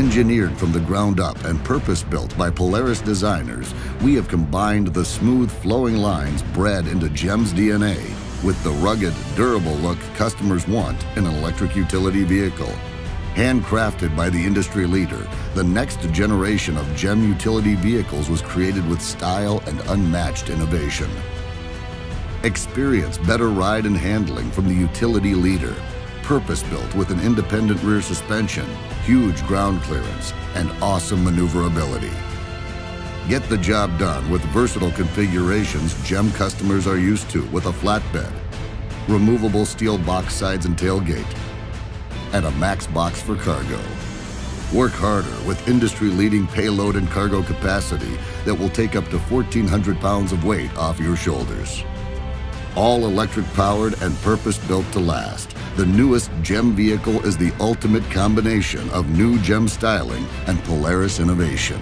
Engineered from the ground up and purpose-built by Polaris designers, we have combined the smooth flowing lines bred into GEM's DNA with the rugged, durable look customers want in an electric utility vehicle. Handcrafted by the industry leader, the next generation of GEM utility vehicles was created with style and unmatched innovation. Experience better ride and handling from the utility leader. Purpose built with an independent rear suspension, huge ground clearance, and awesome maneuverability. Get the job done with versatile configurations GEM customers are used to with a flatbed, removable steel box sides and tailgate, and a max box for cargo. Work harder with industry-leading payload and cargo capacity that will take up to 1,400 pounds of weight off your shoulders. All electric powered and purpose-built to last, the newest GEM vehicle is the ultimate combination of new GEM styling and Polaris innovation.